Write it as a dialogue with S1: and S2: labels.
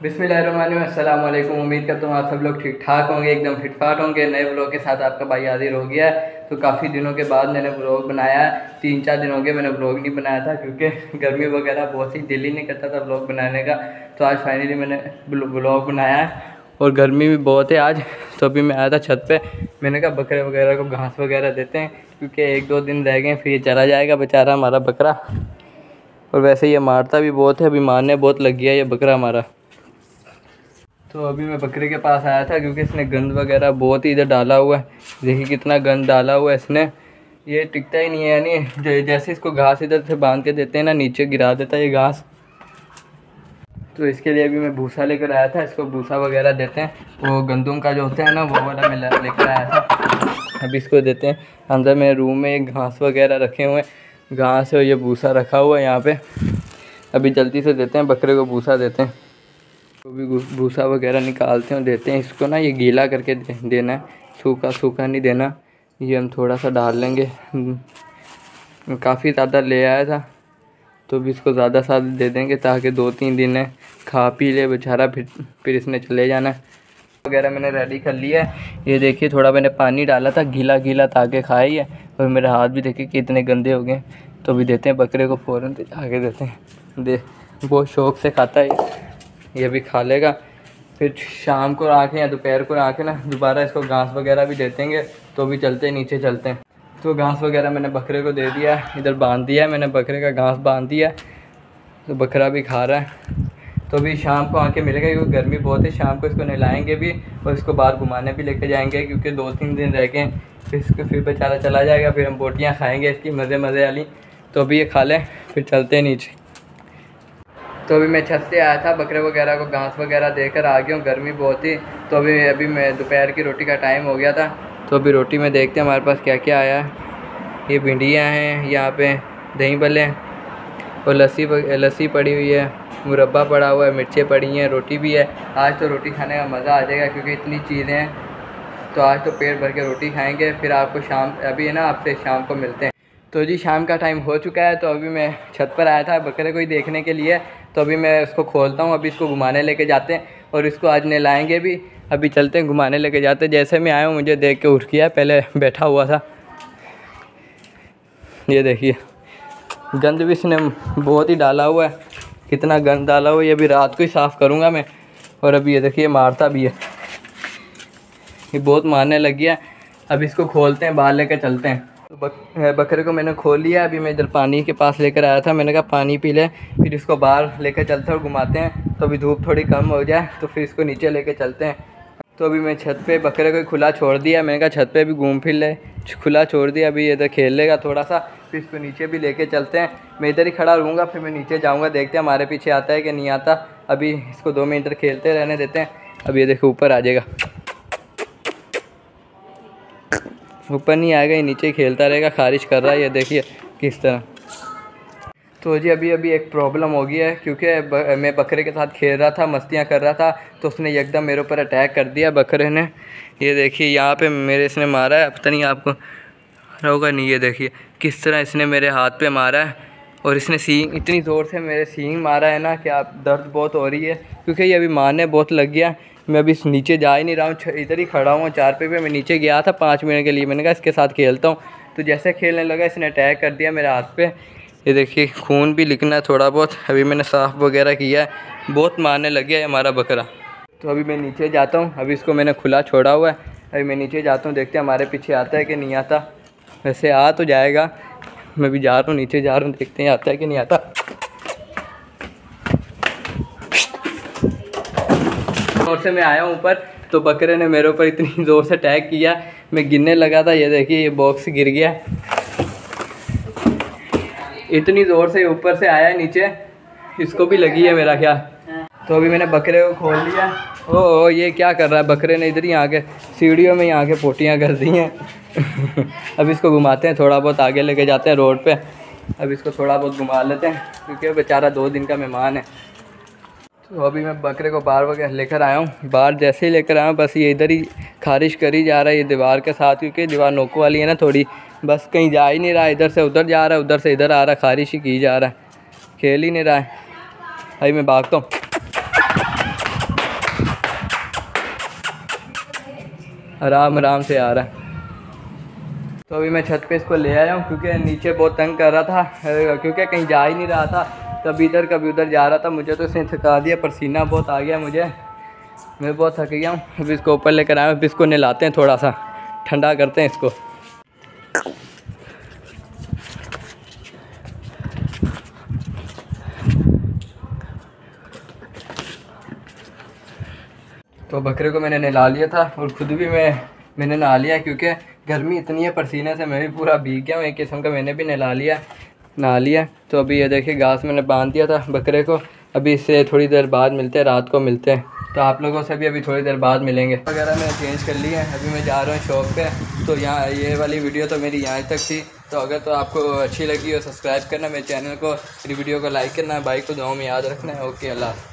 S1: बिस्मिल्लाहिर्रहमानिर्रहीम। उम्मीद करता हूँ आप सब लोग ठीक ठाक होंगे, एकदम फिटफाट होंगे। नए ब्लॉग के साथ आपका भाई हाजिर हो गया तो काफ़ी दिनों के बाद मैंने ब्लॉग बनाया। तीन चार दिन हो गए मैंने ब्लॉग नहीं बनाया था, क्योंकि गर्मी वगैरह बहुत ही दिल ही नहीं करता था ब्लॉग बनाने का। तो आज फाइनली मैंने ब्लॉग बनाया और गर्मी भी बहुत है आज। तो अभी मैं आया था छत पे। मैंने कहा बकरे वगैरह को घास वगैरह देते हैं, क्योंकि एक दो दिन रह गए, फिर ये चला जाएगा बेचारा हमारा बकरा। और वैसे ये मारता भी बहुत है, अभी मारने बहुत लग गया ये बकरा हमारा। तो अभी मैं बकरे के पास आया था क्योंकि इसने गंद वगैरह बहुत ही इधर डाला हुआ है। देखिए कितना गंद डाला हुआ है इसने। ये टिकता ही नहीं है, यानी जैसे इसको घास इधर से बाँध के देते हैं ना, नीचे गिरा देता है ये घास। तो इसके लिए अभी मैं भूसा लेकर आया था, इसको भूसा वगैरह देते हैं। वो गंदुम का जो होता है ना, वो वाला मैं लेकर आया था। अभी इसको देते हैं। अंदर मेरे रूम में घास वगैरह रखे हुए हैं। घास और ये भूसा रखा हुआ है यहाँ पे। अभी जल्दी से देते हैं, बकरे को भूसा देते हैं। तो भी भूसा वगैरह निकालते हैं देते हैं। इसको ना ये गीला करके देना है। सूखा सूखा नहीं देना। ये हम थोड़ा सा डाल लेंगे। काफ़ी ज़्यादा ले आया था तो भी इसको ज़्यादा सा दे देंगे ताकि दो तीन दिन है, खा पी ले, बेचारा फिर फिर इसने चले जाना। वगैरह मैंने रेडी कर लिया है। ये देखिए, थोड़ा मैंने पानी डाला था गीला गीला ताकि खाए ही है। और मेरे हाथ भी देखिए कितने गंदे हो गए तो भी देते हैं बकरे को फ़ौरन आगे देते हैं। दे, बहुत शौक से खाता है ये भी खा लेगा। फिर शाम को आके या दोपहर को आके ना, दोबारा इसको घास वगैरह भी देतेंगे तो भी चलते नीचे चलते हैं। तो घास वगैरह मैंने बकरे को दे दिया इधर बाँध दिया मैंने, बकरे का घास बाँध दिया तो बकरा भी खा रहा है। तो अभी शाम को आके मिलेगा, क्योंकि गर्मी बहुत है, शाम को इसको नहलाएँगे भी और इसको बाहर घुमाने भी लेके जाएँगे, क्योंकि दो तीन दिन रह गए फिर इसको फिर बेचारा चला जाएगा, फिर हम बोटियाँ खाएँगे इसकी मज़े मज़े वाली। तो अभी ये खा लें, फिर चलते हैं नीचे। तो अभी मैं छत से आया था, बकरे वगैरह को घास वगैरह देकर आ गया हूँ, गर्मी बहुत ही तो अभी अभी मैं दोपहर की रोटी का टाइम हो गया था। तो अभी रोटी में देखते हैं हमारे पास क्या क्या आया है। ये भिंडियाँ हैं, यहाँ पे दही भले और लस्सी लस्सी पड़ी हुई है, मुरब्बा पड़ा हुआ है, मिर्चें पड़ी हैं, रोटी भी है। आज तो रोटी खाने का मज़ा आ जाएगा क्योंकि इतनी चीज़ें हैं। तो आज तो पेट भर के रोटी खाएँगे, फिर आपको शाम, अभी है ना, आपसे शाम को मिलते हैं। तो जी, शाम का टाइम हो चुका है तो अभी मैं छत पर आया था बकरे को ही देखने के लिए। तो अभी मैं उसको खोलता हूँ, अभी इसको घुमाने लेके जाते हैं और इसको आज नहलाएँगे भी। अभी चलते हैं घुमाने लेके जाते हैं। जैसे मैं आया हूँ, मुझे देख के उठ किया पहले बैठा हुआ था। ये देखिए, गंद भी इसने बहुत ही डाला हुआ है। कितना गंद डाला हुआ है, ये अभी रात को ही साफ़ करूँगा मैं। और अभी ये देखिए मारता भी है। ये बहुत मारने लग गया अब इसको खोलते हैं, बाहर लेकर चलते हैं। तो बक, बकरे को मैंने खोल लिया अभी मैं इधर पानी के पास लेकर आया था मैंने कहा पानी पी ले फिर इसको बाहर लेकर चलते हैं और घुमाते हैं तो अभी धूप थोड़ी कम हो जाए तो फिर इसको नीचे लेकर चलते हैं। तो अभी मैं छत पे बकरे को खुला छोड़ दिया मैंने कहा छत पे भी घूम फिर ले खुला छोड़ दिया अभी इधर खेल लेगा थोड़ा सा फिर इसको नीचे भी लेके चलते हैं। मैं इधर ही खड़ा रहूँगा फिर मैं नीचे जाऊँगा देखते हैं हमारे पीछे आता है कि नहीं आता अभी इसको दो मिनट खेलते रहने देते हैं अब ये देखो ऊपर आ जाएगा। ऊपर नहीं आएगा, ये नीचे खेलता रहेगा, खारिज कर रहा है, ये देखिए किस तरह। तो जी, अभी अभी एक प्रॉब्लम हो गई है, क्योंकि मैं बकरे के साथ खेल रहा था, मस्तियाँ कर रहा था तो उसने एकदम मेरे ऊपर अटैक कर दिया बकरे ने। ये देखिए, यहाँ पे मेरे इसने मारा है, पता नहीं आपको होगा, नहीं, ये देखिए किस तरह इसने मेरे हाथ पे मारा है, और इसने सींग इतनी ज़ोर से मेरे सींग मारा है ना कि आप, दर्द बहुत हो रही है, क्योंकि ये अभी मारने बहुत लग गया मैं अभी नीचे जा ही नहीं रहा हूँ इधर ही खड़ा हूँ, चार पे पे मैं नीचे गया था पाँच मिनट के लिए। मैंने कहा इसके साथ खेलता हूँ। तो जैसे खेलने लगा, इसने अटैक कर दिया मेरे हाथ पे। ये देखिए, खून भी लिखना है थोड़ा बहुत। अभी मैंने साफ़ वगैरह किया है। बहुत मारने लग गया है हमारा बकरा। तो अभी मैं नीचे जाता हूँ। अभी इसको मैंने खुला छोड़ा हुआ है। अभी मैं नीचे जाता हूँ, देखते हमारे पीछे आता है कि नहीं आता। वैसे आ तो जाएगा। मैं भी जा रहा हूँ, नीचे जा रहा हूँ, देखते हैं आता है कि नहीं आता ज़ोर से मैं आया हूँ ऊपर तो बकरे ने मेरे ऊपर इतनी ज़ोर से अटैक किया मैं गिरने लगा था ये देखिए ये बॉक्स गिर गया। इतनी ज़ोर से ऊपर से आया नीचे इसको भी लगी है मेरा क्या तो अभी मैंने बकरे को खोल लिया। ओ, ओ ये क्या कर रहा है? बकरे ने इधर ही आके सीढ़ियों में ही आके पोटियाँ कर दी हैं। अब इसको घुमाते हैं थोड़ा बहुत आगे लेके जाते हैं रोड पे। अब इसको थोड़ा बहुत घुमा लेते हैं क्योंकि बेचारा दो दिन का मेहमान है। तो अभी मैं बकरे को बाहर वगैरह लेकर आया हूँ। बाहर जैसे ही लेकर आया हूँ, बस ये इधर ही खारिश करी जा रहा है, ये दीवार के साथ, क्योंकि दीवार नोको वाली है ना थोड़ी। बस कहीं जा ही नहीं रहा, इधर से उधर जा रहा है, उधर से इधर आ रहा है, खारिश ही की जा रहा है। खेल ही नहीं रहा है। भाई, मैं भागता हूँ। आराम आराम से आ रहा है। तो अभी मैं छत पे इसको ले आया हूँ, क्योंकि नीचे बहुत तंग कर रहा था, क्योंकि कहीं जा ही नहीं रहा था। कभी इधर, कभी उधर जा रहा था, मुझे तो इसने थका दिया, पसीना बहुत आ गया मुझे। मैं बहुत थक गया हूँ। अभी इसको ऊपर लेकर आया अभी इसको नहलाते हैं थोड़ा सा। ठंडा करते हैं इसको। तो बकरे को मैंने नहला लिया था और ख़ुद भी मैं, मैंने नहा लिया क्योंकि गर्मी इतनी है, पसीने से मैं भी पूरा भीग गया हूँ। एक किस्म का मैंने भी नहला लिया। नहा लिया। तो अभी ये देखिए, घास मैंने बाँध दिया था बकरे को। अभी इससे थोड़ी देर बाद मिलते हैं, रात को मिलते हैं। तो आप लोगों से भी अभी थोड़ी देर बाद मिलेंगे। वगैरह मैंने चेंज कर लिया है। अभी मैं जा रहा हूँ शॉप पे। तो यहाँ ये वाली वीडियो तो मेरी यहाँ तक थी। तो अगर तो आपको अच्छी लगी हो सब्सक्राइब करना मेरे चैनल को। मेरी वीडियो को लाइक करना बाइक को दो में याद रखना है। ओके अल्लाह